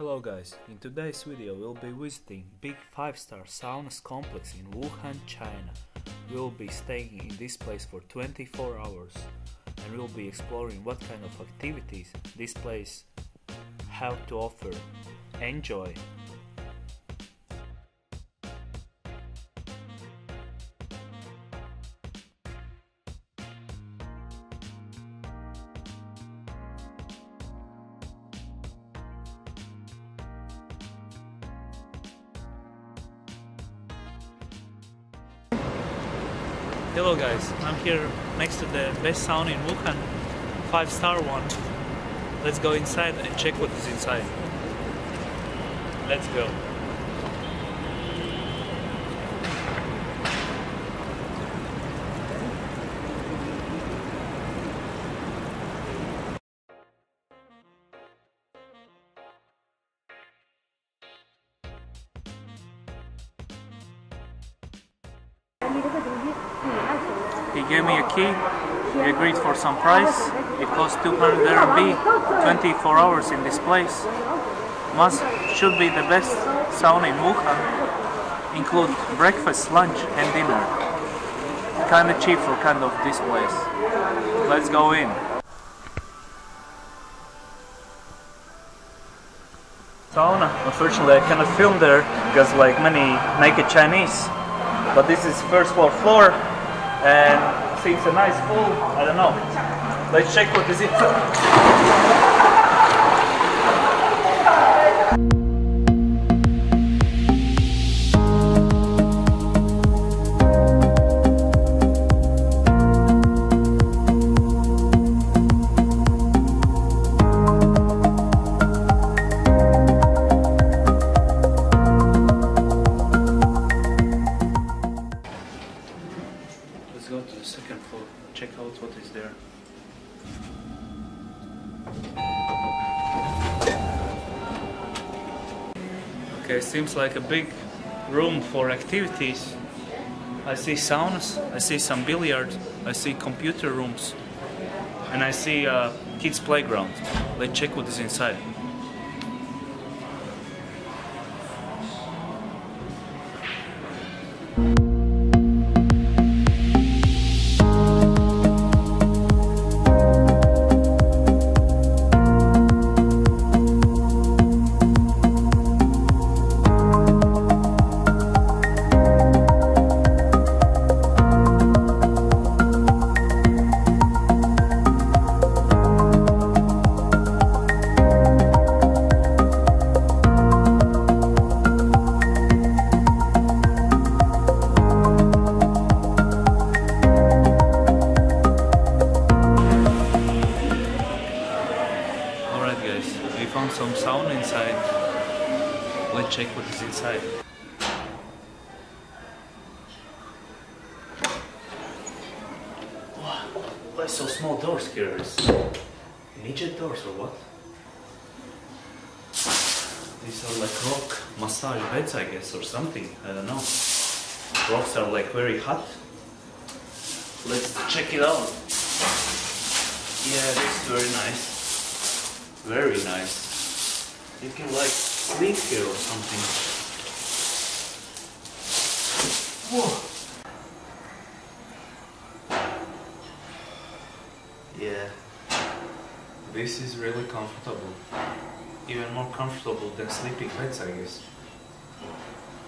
Hello guys, in today's video we'll be visiting big 5-star saunas complex in Wuhan, China. We'll be staying in this place for 24 hours and we'll be exploring what kind of activities this place have to offer. Enjoy! Hello guys, I'm here next to the best sauna in Wuhan, 5 star one. Let's go inside and check what is inside. Let's go. He gave me a key. We agreed for some price. It costs 200 RMB, 24 hours in this place. Must should be the best sauna in Wuhan. Include breakfast, lunch, and dinner. Kinda cheap for kind of this place. Let's go in. Sauna. Unfortunately, I cannot film there because like many naked Chinese. But this is first floor floor and see it's a nice pool. I don't know. Let's check what is it. Okay, seems like a big room for activities. I see saunas, I see some billiards, I see computer rooms, and I see kids playground. Let's check what is inside. Alright so small doors here? Midget doors or what? These are like rock massage beds I guess or something, I don't know. Rocks are like very hot. Let's check it out. Yeah, it's very nice. Very nice. You can like sleep here or something. Whoa. Yeah. This is really comfortable. Even more comfortable than sleeping beds, I guess.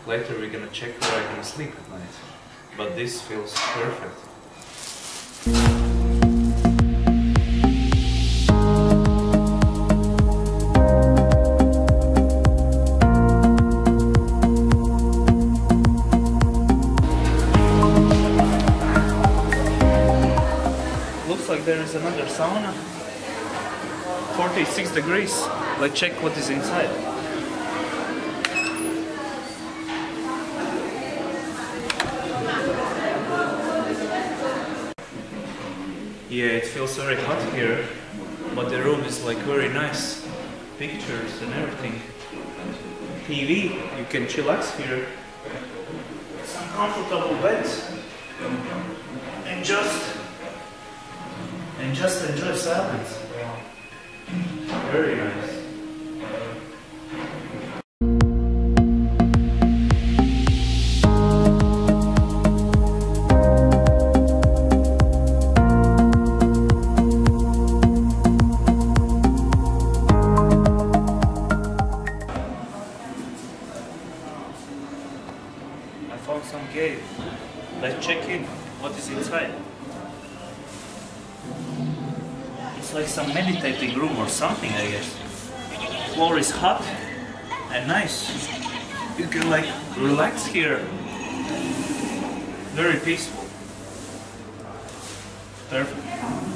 Later we're gonna check where I can sleep at night. But this feels perfect. Looks like there is another sauna. 46 degrees. Let's check what is inside. Yeah, it feels very hot here, but the room is like very nice. Pictures and everything. TV, you can chillax here. Some comfortable beds. And just and just enjoy silence. Very nice. Room or something, I guess. The floor is hot and nice. You can like relax here. Very peaceful. Perfect.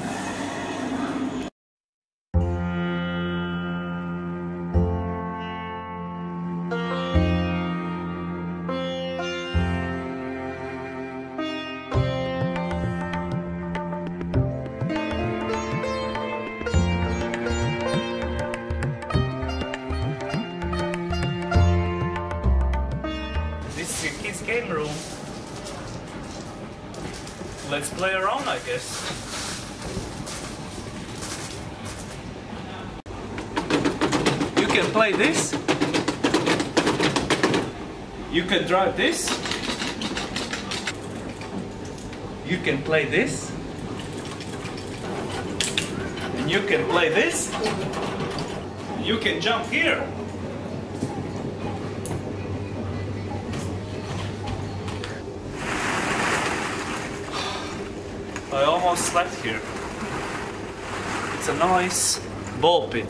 Let's play around, I guess. You can play this. You can drive this. You can play this. And you can play this. You can jump here. I almost slept here. It's a nice ball pit.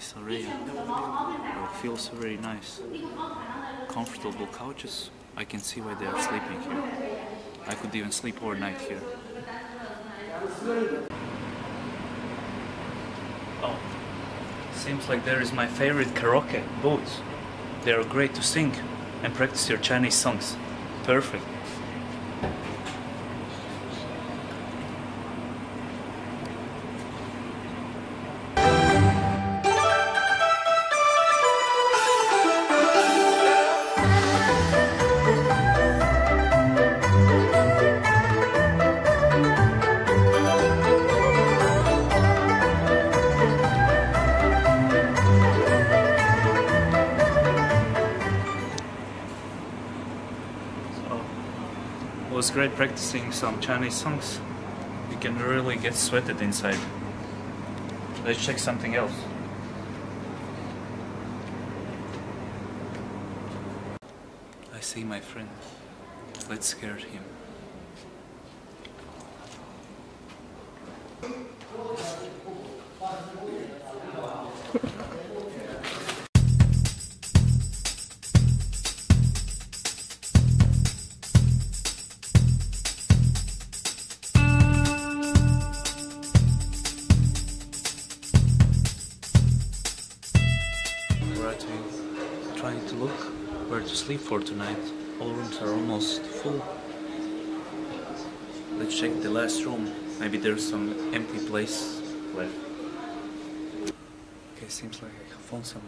Nice area. It feels very nice. Comfortable couches. I can see why they are sleeping here. I could even sleep overnight here. Oh, seems like there is my favorite karaoke booths. They are great to sing and practice your Chinese songs. Perfect. Was great practicing some Chinese songs. You can really get sweated inside. Let's check something else. I see my friend. Let's scare him. We're actually trying to look where to sleep for tonight. All rooms are almost full. Let's check the last room. Maybe there's some empty place left. Okay, seems like I have found some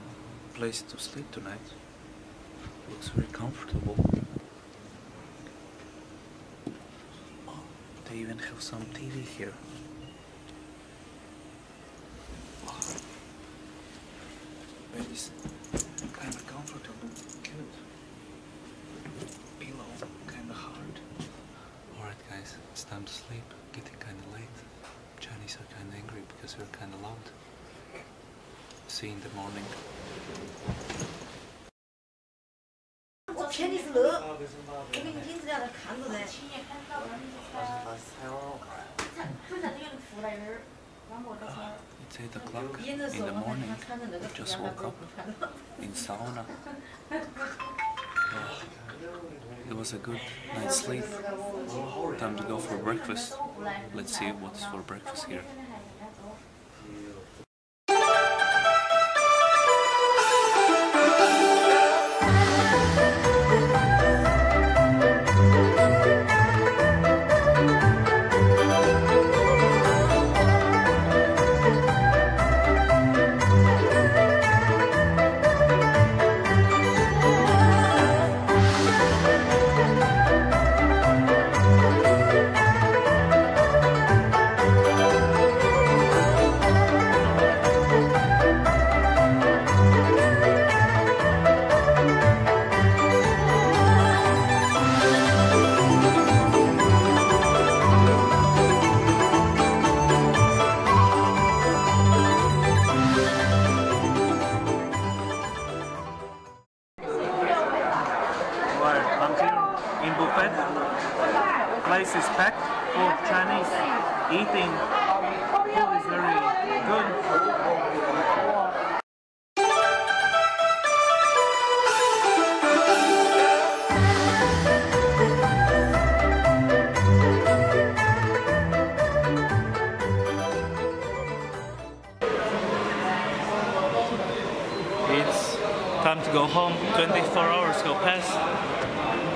place to sleep tonight. Looks very comfortable. Oh, they even have some TV here. Bed is kind of comfortable, good. Pillow kind of hard. Alright, guys, it's time to sleep. Getting kind of late. Chinese are kind of angry because we're kind of loud see in the morning. It's 8 o'clock in the morning. I just woke up in sauna. Oh, it was a good night's sleep. Time to go for breakfast. Let's see what's for breakfast here.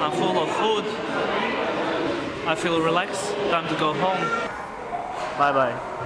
I'm full of food. I feel relaxed. Time to go home. Bye bye.